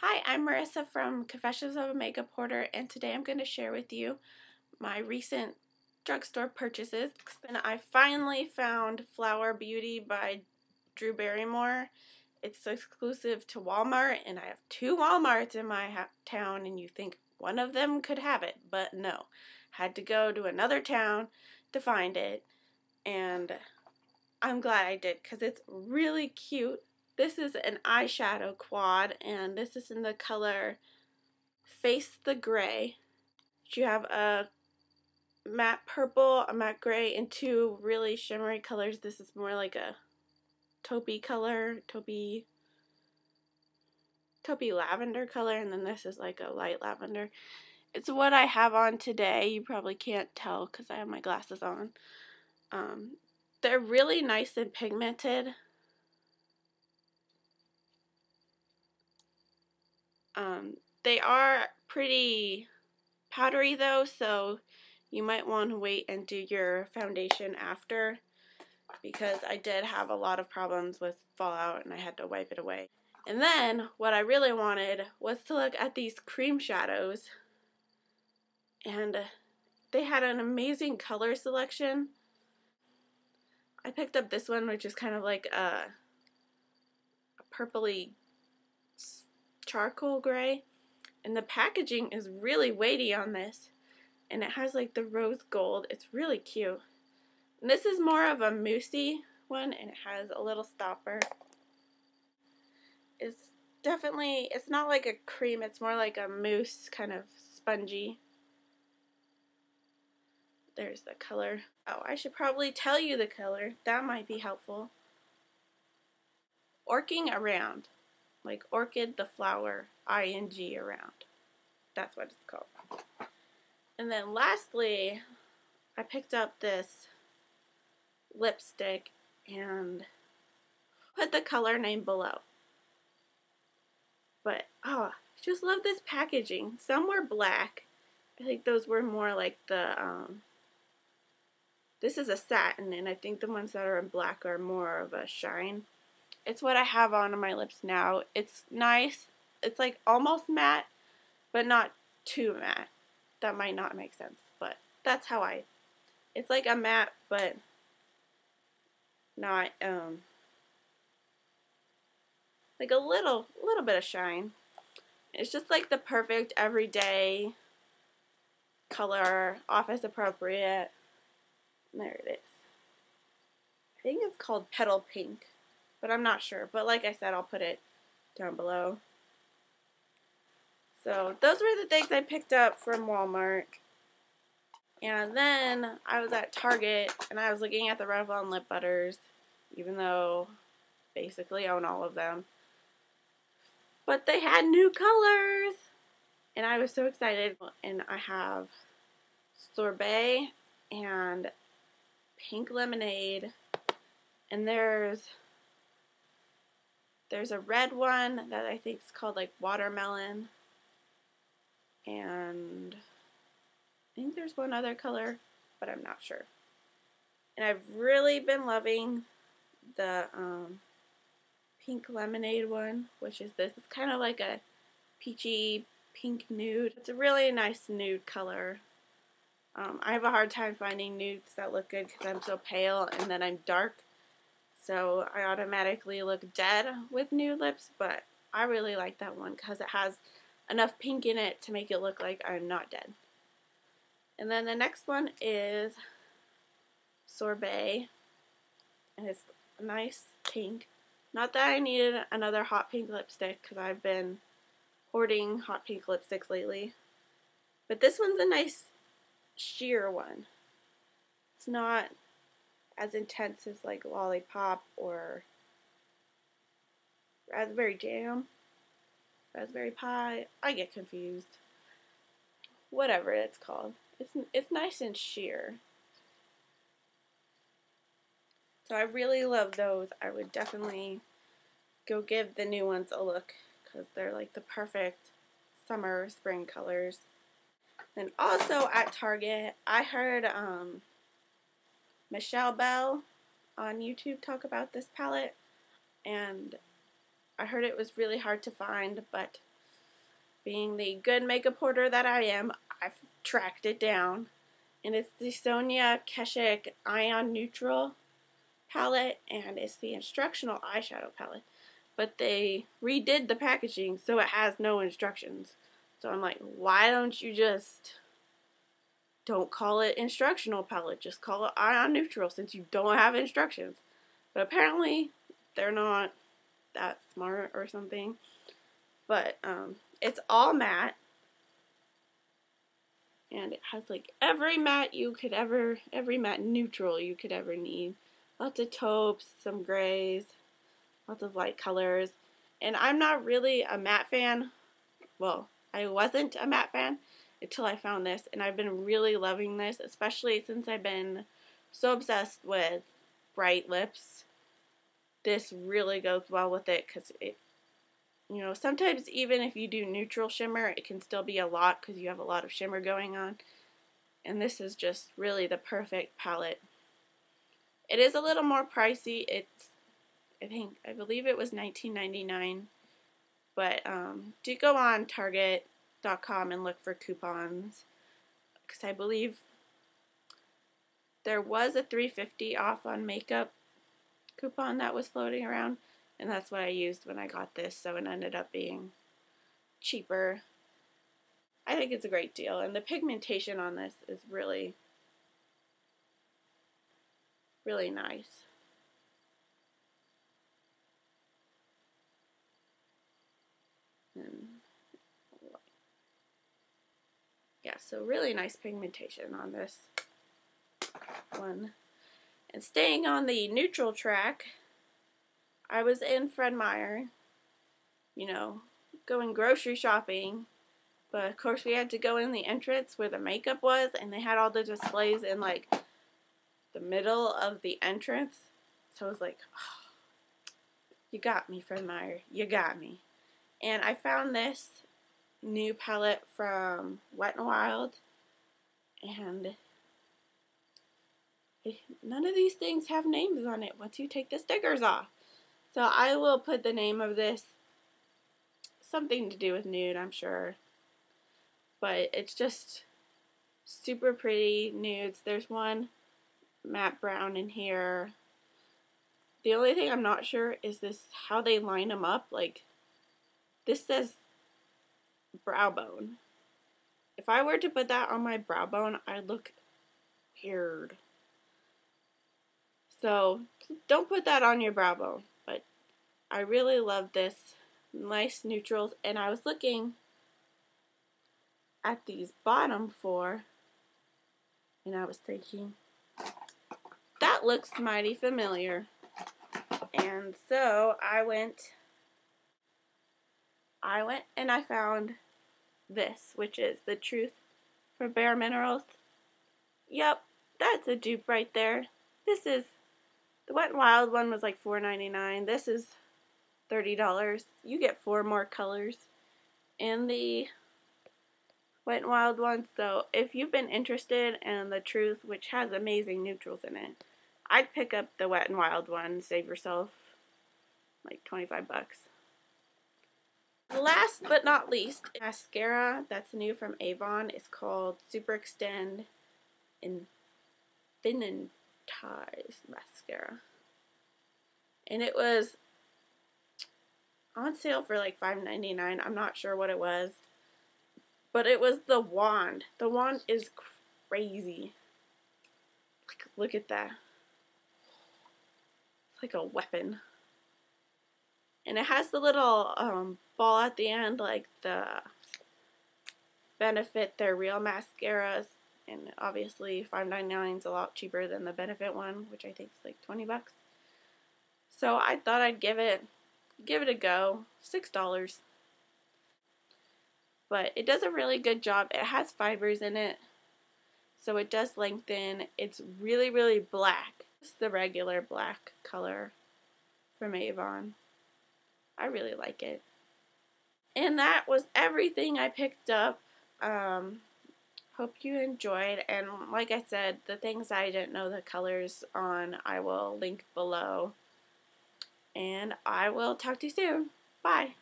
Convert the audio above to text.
Hi, I'm Marissa from Confessions of a Makeup Hoarder, and today I'm going to share with you my recent drugstore purchases. And I finally found Flower Beauty by Drew Barrymore. It's exclusive to Walmart, and I have two Walmarts in my town, and you think one of them could have it, but no. Had to go to another town to find it, and I'm glad I did because it's really cute this is an eyeshadow quad, and this is in the color Face the Gray. You have a matte purple, a matte gray, and two really shimmery colors. This is more like a taupey color, taupey, taupey lavender color, and then this is like a light lavender. It's what I have on today. You probably can't tell because I have my glasses on. Um, they're really nice and pigmented. Um, they are pretty powdery though, so you might want to wait and do your foundation after because I did have a lot of problems with fallout and I had to wipe it away. And then what I really wanted was to look at these cream shadows and they had an amazing color selection. I picked up this one which is kind of like a, a purpley charcoal gray. And the packaging is really weighty on this. And it has like the rose gold. It's really cute. And this is more of a moussey one and it has a little stopper. It's definitely, it's not like a cream, it's more like a mousse, kind of spongy. There's the color. Oh, I should probably tell you the color. That might be helpful. Orking Around like orchid the flower ing around. That's what it's called. And then lastly, I picked up this lipstick and put the color name below. But, oh, I just love this packaging. Some were black. I think those were more like the, um, this is a satin, and I think the ones that are in black are more of a shine. It's what I have on my lips now. It's nice. It's like almost matte, but not too matte. That might not make sense, but that's how I. It's like a matte, but not um like a little little bit of shine. It's just like the perfect everyday color, office appropriate. There it is. I think it's called Petal Pink but I'm not sure. But like I said, I'll put it down below. So those were the things I picked up from Walmart. And then I was at Target and I was looking at the Revlon lip butters, even though basically own all of them. But they had new colors! And I was so excited. And I have sorbet and pink lemonade. And there's there's a red one that I think is called like watermelon. And I think there's one other color, but I'm not sure. And I've really been loving the um, pink lemonade one, which is this. It's kind of like a peachy pink nude. It's a really nice nude color. Um, I have a hard time finding nudes that look good because I'm so pale and then I'm dark so I automatically look dead with nude lips, but I really like that one because it has enough pink in it to make it look like I'm not dead. And then the next one is Sorbet, and it's a nice pink. Not that I needed another hot pink lipstick because I've been hoarding hot pink lipsticks lately. But this one's a nice sheer one. It's not as intense as like lollipop or raspberry jam, raspberry pie. I get confused. Whatever it's called. It's it's nice and sheer. So I really love those. I would definitely go give the new ones a look because they're like the perfect summer spring colors. And also at Target, I heard um, Michelle Bell on YouTube talk about this palette, and I heard it was really hard to find, but being the good makeup hoarder that I am, I've tracked it down. And it's the Sonia Kashuk Ion Neutral palette, and it's the instructional eyeshadow palette. But they redid the packaging so it has no instructions. So I'm like, why don't you just don't call it instructional palette, just call it eye on neutral since you don't have instructions. But apparently they're not that smart or something. But um, it's all matte. And it has like every matte you could ever, every matte neutral you could ever need. Lots of taupes, some grays, lots of light colors. And I'm not really a matte fan. Well, I wasn't a matte fan until I found this. And I've been really loving this, especially since I've been so obsessed with bright lips. This really goes well with it because it, you know, sometimes even if you do neutral shimmer, it can still be a lot because you have a lot of shimmer going on. And this is just really the perfect palette. It is a little more pricey. It's, I think, I believe it was $19.99. But um, do go on And look for coupons. Because I believe there was a 350 off on makeup coupon that was floating around. And that's what I used when I got this. So it ended up being cheaper. I think it's a great deal. And the pigmentation on this is really, really nice. Yeah, so really nice pigmentation on this one. And staying on the neutral track, I was in Fred Meyer, you know, going grocery shopping. But of course, we had to go in the entrance where the makeup was, and they had all the displays in like the middle of the entrance. So I was like, oh, you got me, Fred Meyer. You got me. And I found this new palette from Wet n Wild. And none of these things have names on it once you take the stickers off. So I will put the name of this, something to do with nude, I'm sure. But it's just super pretty nudes. There's one matte brown in here. The only thing I'm not sure is this how they line them up. Like, this says brow bone. If I were to put that on my brow bone, I'd look weird. So don't put that on your brow bone. But I really love this. Nice neutrals. And I was looking at these bottom four. And I was thinking, that looks mighty familiar. And so I went, I went and I found this, which is the Truth for Bare Minerals. Yep, that's a dupe right there. This is the Wet n Wild one was like $4.99. This is $30. You get four more colors in the Wet n Wild one. So if you've been interested in the Truth, which has amazing neutrals in it, I'd pick up the Wet n Wild one. Save yourself like 25 bucks. Last but not least, mascara that's new from Avon is called Super Extend Infinite Ties mascara. And it was on sale for like $5.99. I'm not sure what it was. But it was the wand. The wand is crazy. Like, look at that. It's like a weapon. And it has the little um, ball at the end, like the Benefit, their real mascaras and obviously $5.99 is a lot cheaper than the benefit one, which I think is like 20 bucks. So I thought I'd give it give it a go. Six dollars. But it does a really good job. It has fibers in it. So it does lengthen. It's really, really black. It's the regular black color from Avon. I really like it. And that was everything I picked up. Um, Hope you enjoyed, and like I said, the things I didn't know the colors on, I will link below. And I will talk to you soon. Bye.